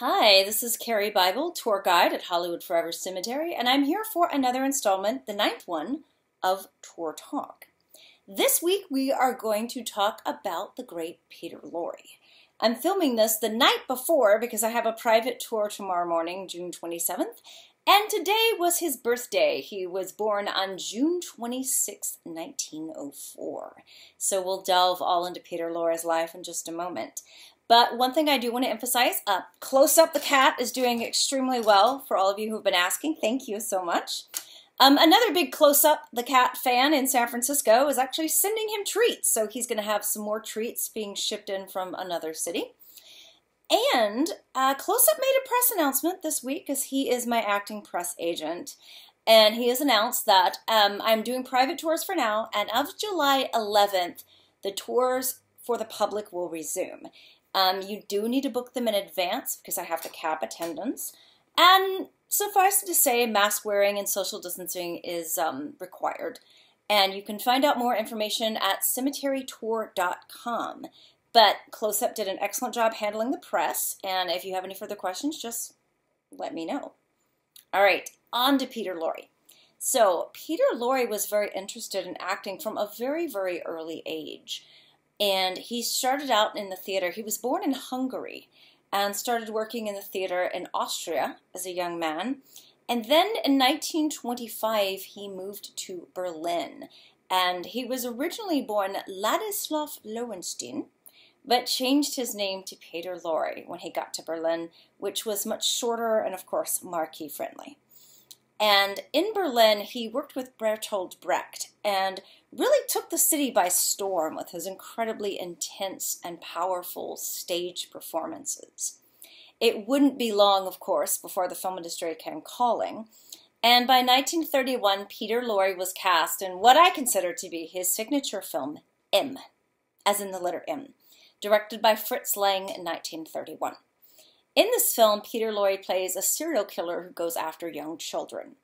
Hi, this is Karie Bible, tour guide at Hollywood Forever Cemetery, and I'm here for another installment, the ninth one, of Tour Talk. This week we are going to talk about the great Peter Lorre. I'm filming this the night before because I have a private tour tomorrow morning, June 27th, and today was his birthday. He was born on June 26, 1904. So we'll delve all into Peter Lorre's life in just a moment. But one thing I do want to emphasize, uh, Close Up the Cat is doing extremely well for all of you who've been asking. Thank you so much. Um, another big Close Up the Cat fan in San Francisco is actually sending him treats. So he's going to have some more treats being shipped in from another city. And uh, Close Up made a press announcement this week because he is my acting press agent. And he has announced that um, I'm doing private tours for now, and of July 11th, the tours for the public will resume. Um, you do need to book them in advance because I have to cap attendance. And suffice to say, mask wearing and social distancing is um, required. And you can find out more information at cemeterytour.com. But Close Up did an excellent job handling the press. And if you have any further questions, just let me know. All right, on to Peter Lorre. So, Peter Lorre was very interested in acting from a very, very early age. And he started out in the theater. He was born in Hungary and started working in the theater in Austria as a young man. And then in 1925, he moved to Berlin. And he was originally born Ladislav Lowenstein, but changed his name to Peter Lorre when he got to Berlin, which was much shorter and, of course, marquee friendly. And in Berlin, he worked with Bertolt Brecht and really took the city by storm with his incredibly intense and powerful stage performances. It wouldn't be long, of course, before the film industry came calling. And by 1931, Peter Lorre was cast in what I consider to be his signature film, M, as in the letter M, directed by Fritz Lang in 1931. In this film, Peter Lorre plays a serial killer who goes after young children.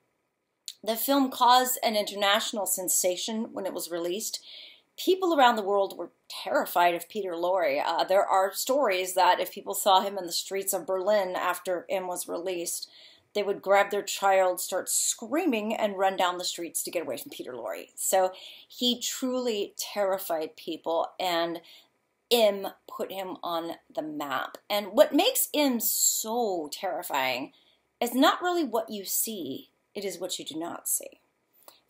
The film caused an international sensation when it was released. People around the world were terrified of Peter Lorre. Uh, there are stories that if people saw him in the streets of Berlin after M was released, they would grab their child, start screaming, and run down the streets to get away from Peter Lorre. So he truly terrified people, and M put him on the map. And what makes M so terrifying is not really what you see, it is what you do not see.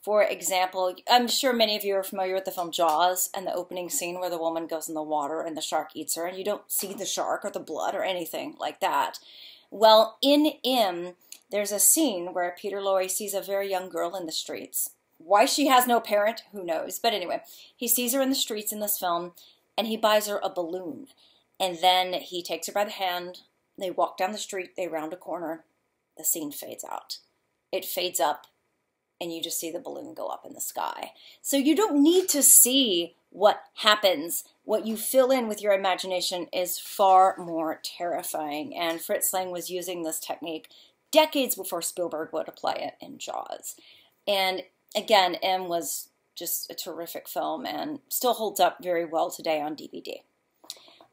For example, I'm sure many of you are familiar with the film Jaws and the opening scene where the woman goes in the water and the shark eats her, and you don't see the shark or the blood or anything like that. Well, in M, there's a scene where Peter Lorre sees a very young girl in the streets. Why she has no parent, who knows? But anyway, he sees her in the streets in this film, and he buys her a balloon. And then he takes her by the hand. They walk down the street, they round a corner, the scene fades out. It fades up, and you just see the balloon go up in the sky. So you don't need to see what happens. What you fill in with your imagination is far more terrifying. And Fritz Lang was using this technique decades before Spielberg would apply it in Jaws. And again, M was just a terrific film and still holds up very well today on DVD.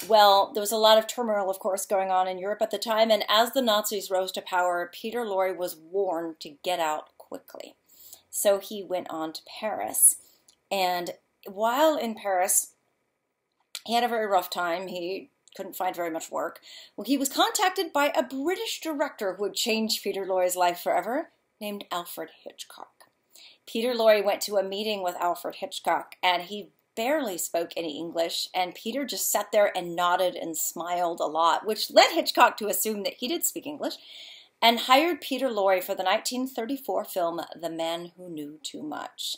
Well, there was a lot of turmoil, of course, going on in Europe at the time, and as the Nazis rose to power, Peter Lorre was warned to get out quickly. So he went on to Paris. And while in Paris, he had a very rough time. He couldn't find very much work. Well, he was contacted by a British director who would change Peter Lorre's life forever, named Alfred Hitchcock. Peter Lorre went to a meeting with Alfred Hitchcock and he barely spoke any English, and Peter just sat there and nodded and smiled a lot, which led Hitchcock to assume that he did speak English, and hired Peter Lorre for the 1934 film The Man Who Knew Too Much.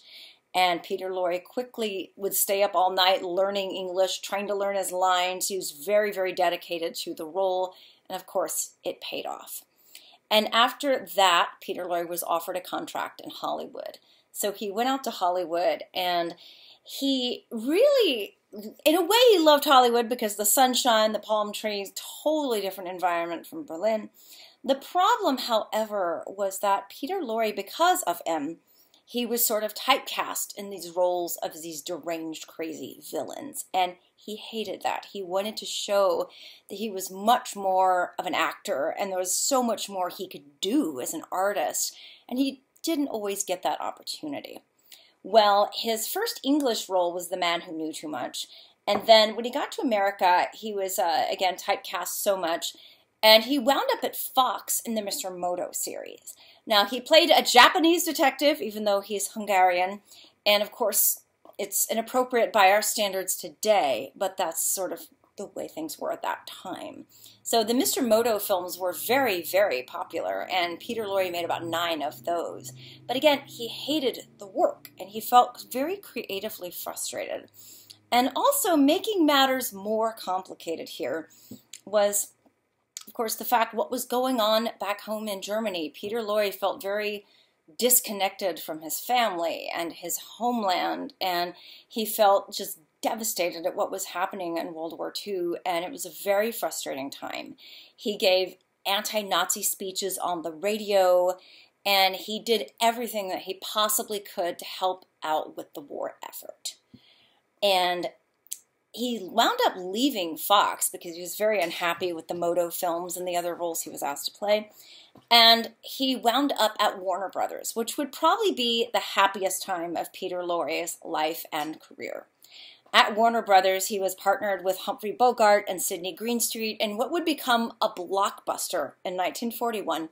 And Peter Lorre quickly would stay up all night learning English, trying to learn his lines. He was very, very dedicated to the role, and of course, it paid off. And after that, Peter Lorre was offered a contract in Hollywood. So he went out to Hollywood and he really, in a way, he loved Hollywood because the sunshine, the palm trees, totally different environment from Berlin. The problem, however, was that Peter Lorre, because of M, he was sort of typecast in these roles of these deranged, crazy villains. And he hated that. He wanted to show that he was much more of an actor and there was so much more he could do as an artist. And he didn't always get that opportunity. Well, his first English role was The Man Who Knew Too Much. And then when he got to America, he was, uh, again, typecast so much. And he wound up at Fox in the Mr. Moto series. Now, he played a Japanese detective, even though he's Hungarian. And of course, it's inappropriate by our standards today, but that's sort of the way things were at that time. So the Mr. Moto films were very, very popular, and Peter Lorre made about nine of those. But again, he hated the work, and he felt very creatively frustrated. And also, making matters more complicated here was, of course, the fact what was going on back home in Germany. Peter Lorre felt very disconnected from his family and his homeland, and he felt just devastated at what was happening in World War II, and it was a very frustrating time. He gave anti Nazi speeches on the radio, and he did everything that he possibly could to help out with the war effort. And he wound up leaving Fox because he was very unhappy with the Moto films and the other roles he was asked to play. And he wound up at Warner Brothers, which would probably be the happiest time of Peter Lorre's life and career. At Warner Brothers, he was partnered with Humphrey Bogart and Sidney Greenstreet in what would become a blockbuster in 1941,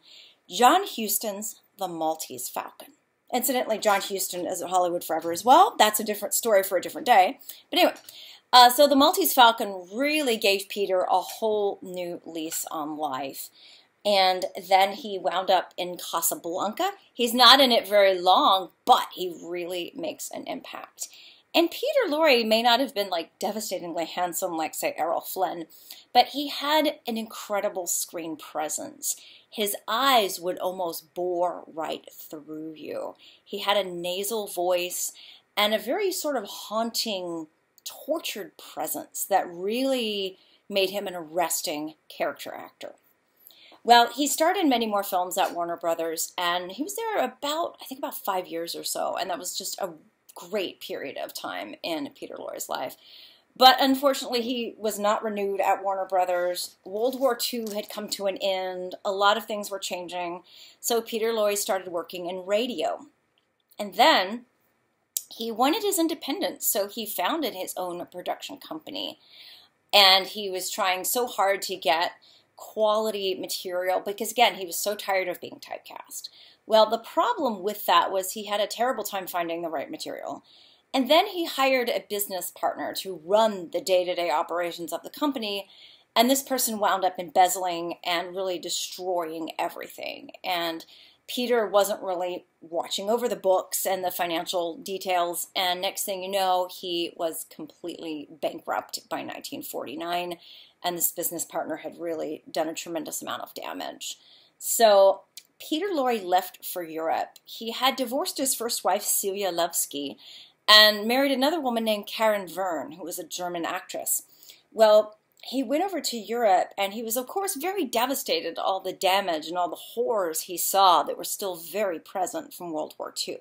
John Huston's The Maltese Falcon. Incidentally, John Huston is at Hollywood forever as well. That's a different story for a different day. But anyway, uh, so the Maltese Falcon really gave Peter a whole new lease on life. And then he wound up in Casablanca. He's not in it very long, but he really makes an impact. And Peter Lorre may not have been like devastatingly handsome like, say, Errol Flynn, but he had an incredible screen presence. His eyes would almost bore right through you. He had a nasal voice and a very sort of haunting, tortured presence that really made him an arresting character actor. Well, he starred in many more films at Warner Brothers, and he was there about, I think, about five years or so, and that was just a great period of time in Peter Lorre's life. But unfortunately, he was not renewed at Warner Brothers. World War II had come to an end. A lot of things were changing. So Peter Lorre started working in radio. And then he wanted his independence, so he founded his own production company. And he was trying so hard to get quality material because, again, he was so tired of being typecast. Well, the problem with that was he had a terrible time finding the right material. And then he hired a business partner to run the day to day operations of the company. And this person wound up embezzling and really destroying everything. And Peter wasn't really watching over the books and the financial details. And next thing you know, he was completely bankrupt by 1949. And this business partner had really done a tremendous amount of damage. So Peter Lorre left for Europe. He had divorced his first wife, Celia Lovsky, and married another woman named Karen Verne, who was a German actress. Well, he went over to Europe and he was, of course, very devastated all the damage and all the horrors he saw that were still very present from World War II.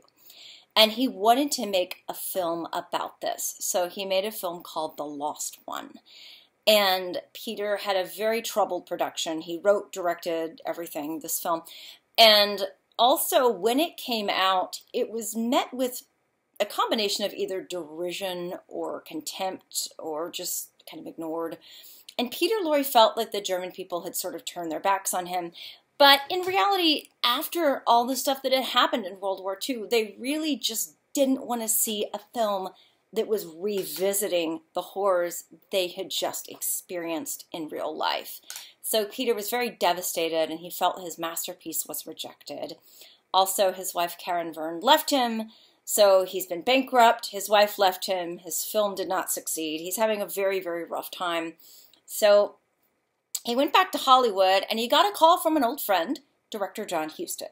And he wanted to make a film about this. So he made a film called The Lost One. And Peter had a very troubled production. He wrote, directed everything, this film. And also, when it came out, it was met with a combination of either derision or contempt or just kind of ignored. And Peter Lorre felt like the German people had sort of turned their backs on him. But in reality, after all the stuff that had happened in World War II, they really just didn't want to see a film that was revisiting the horrors they had just experienced in real life. So Peter was very devastated and he felt his masterpiece was rejected. Also, his wife Karen Verne left him, so he's been bankrupt. His wife left him. His film did not succeed. He's having a very, very rough time. So he went back to Hollywood and he got a call from an old friend, director John Huston,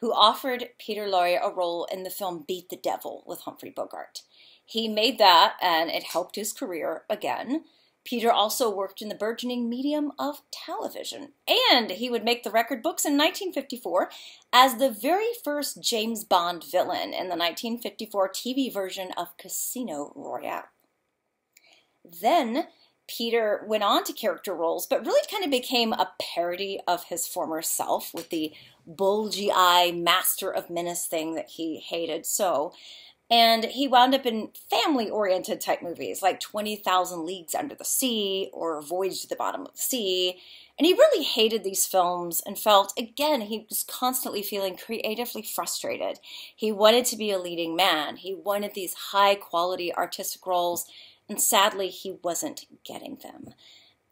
who offered Peter Lorre a role in the film Beat the Devil with Humphrey Bogart. He made that and it helped his career again. Peter also worked in the burgeoning medium of television, and he would make the record books in 1954 as the very first James Bond villain in the 1954 TV version of Casino Royale. Then Peter went on to character roles, but really kind of became a parody of his former self with the bulgy eye master of menace thing that he hated so. And he wound up in family oriented type movies like 20,000 Leagues Under the Sea or Voyage to the Bottom of the Sea. And he really hated these films and felt, again, he was constantly feeling creatively frustrated. He wanted to be a leading man, he wanted these high quality artistic roles, and sadly, he wasn't getting them.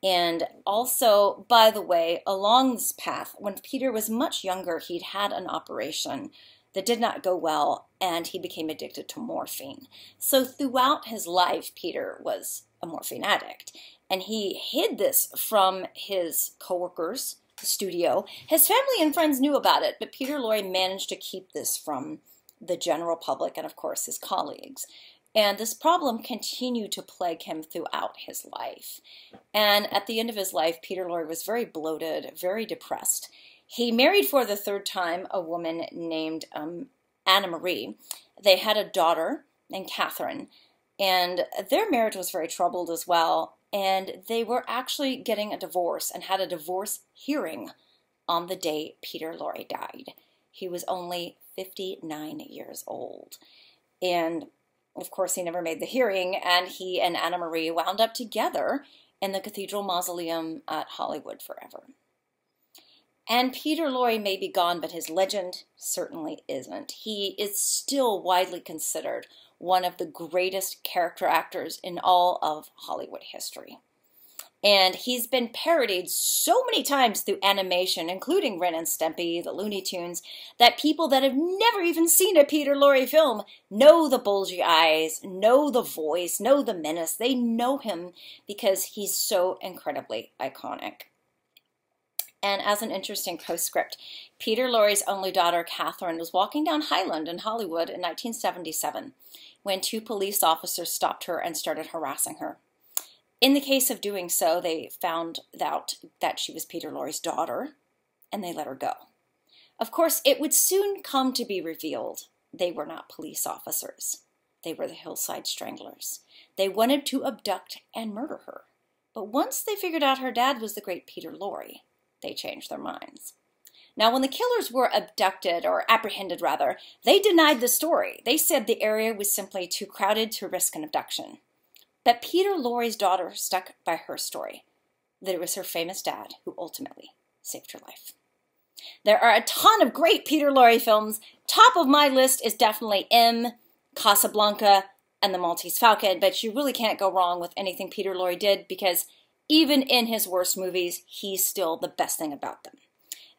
And also, by the way, along this path, when Peter was much younger, he'd had an operation that did not go well, and he became addicted to morphine. So throughout his life, Peter was a morphine addict, and he hid this from his coworkers, the studio. His family and friends knew about it, but Peter Lorre managed to keep this from the general public and, of course, his colleagues. And this problem continued to plague him throughout his life. And at the end of his life, Peter Lorre was very bloated, very depressed. He married for the third time a woman named um, Anna Marie. They had a daughter named Catherine, and their marriage was very troubled as well. And they were actually getting a divorce and had a divorce hearing on the day Peter Lorre died. He was only 59 years old. And of course, he never made the hearing, and he and Anna Marie wound up together in the Cathedral Mausoleum at Hollywood forever. And Peter Lorre may be gone, but his legend certainly isn't. He is still widely considered one of the greatest character actors in all of Hollywood history. And he's been parodied so many times through animation, including Ren and Stimpy, the Looney Tunes, that people that have never even seen a Peter Lorre film know the bulgy eyes, know the voice, know the menace. They know him because he's so incredibly iconic. And as an interesting postscript, Peter Lorre's only daughter, Catherine, was walking down Highland in Hollywood in 1977 when two police officers stopped her and started harassing her. In the case of doing so, they found out that she was Peter Lorre's daughter and they let her go. Of course, it would soon come to be revealed they were not police officers. They were the Hillside Stranglers. They wanted to abduct and murder her. But once they figured out her dad was the great Peter Lorre, they changed their minds. Now, when the killers were abducted, or apprehended rather, they denied the story. They said the area was simply too crowded to risk an abduction. But Peter Lorre's daughter stuck by her story that it was her famous dad who ultimately saved her life. There are a ton of great Peter Lorre films. Top of my list is definitely M, Casablanca, and The Maltese Falcon, but you really can't go wrong with anything Peter Lorre did because even in his worst movies, he's still the best thing about them.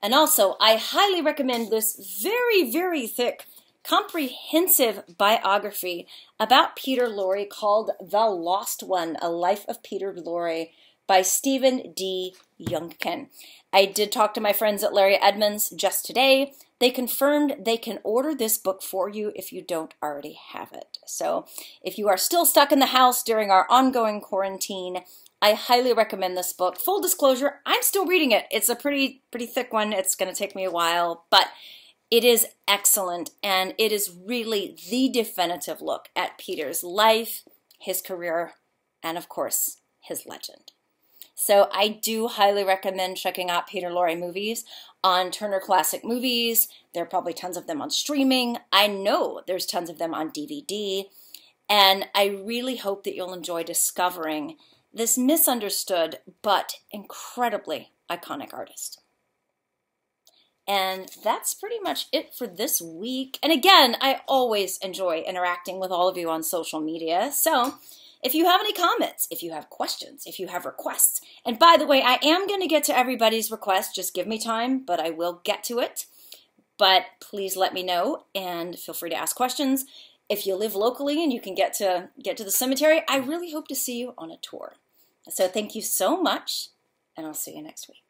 And also, I highly recommend this very, very thick, comprehensive biography about Peter Lorre called The Lost One A Life of Peter Lorre by Stephen D. Youngkin. I did talk to my friends at Larry Edmunds just today. They confirmed they can order this book for you if you don't already have it. So, if you are still stuck in the house during our ongoing quarantine, I highly recommend this book. Full disclosure, I'm still reading it. It's a pretty pretty thick one. It's going to take me a while, but it is excellent and it is really the definitive look at Peter's life, his career, and of course, his legend. So I do highly recommend checking out Peter Lorre movies on Turner Classic Movies. There are probably tons of them on streaming. I know there's tons of them on DVD. And I really hope that you'll enjoy discovering this misunderstood but incredibly iconic artist. And that's pretty much it for this week. And again, I always enjoy interacting with all of you on social media. So if you have any comments, if you have questions, if you have requests, and by the way, I am going to get to everybody's request. Just give me time, but I will get to it. But please let me know and feel free to ask questions. If you live locally and you can get to get to the cemetery, I really hope to see you on a tour. So thank you so much, and I'll see you next week.